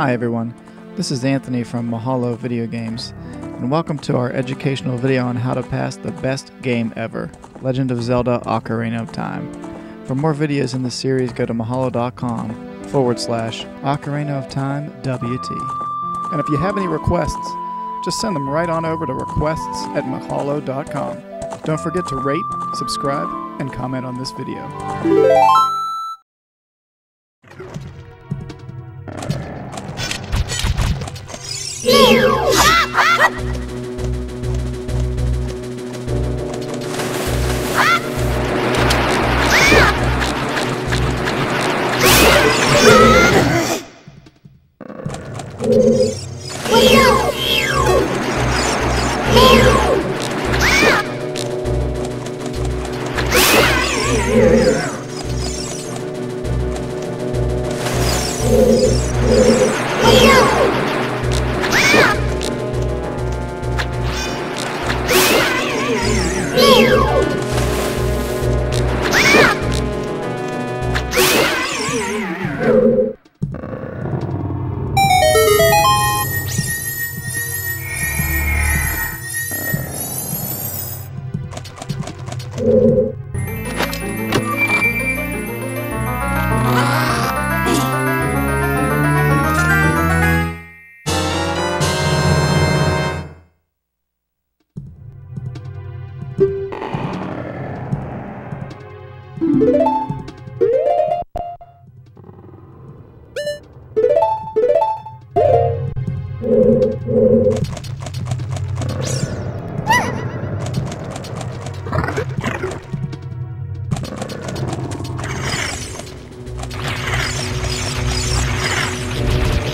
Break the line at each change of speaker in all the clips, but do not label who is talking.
Hi everyone, this is Anthony from Mahalo Video Games, and welcome to our educational video on how to pass the best game ever, Legend of Zelda Ocarina of Time. For more videos in this series, go to mahalo.com forward slash Ocarina of Time WT. And if you have any requests, just send them right on over to requests at mahalo.com. Don't forget to rate, subscribe, and comment on this video.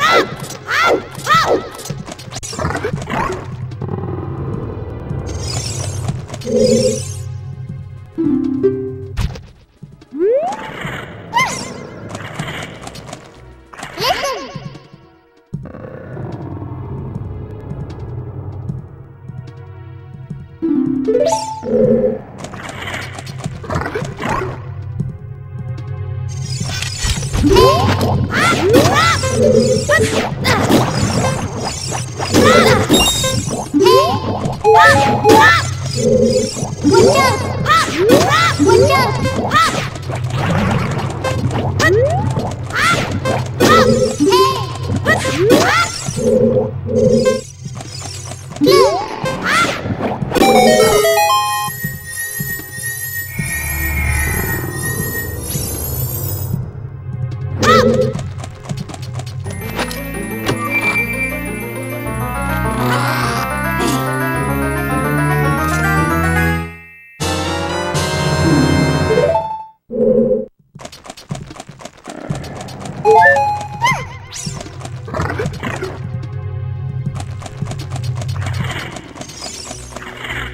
Ah! What's up? Ha! Ha! What's up? Ha!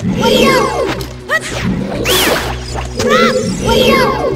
What do you? What?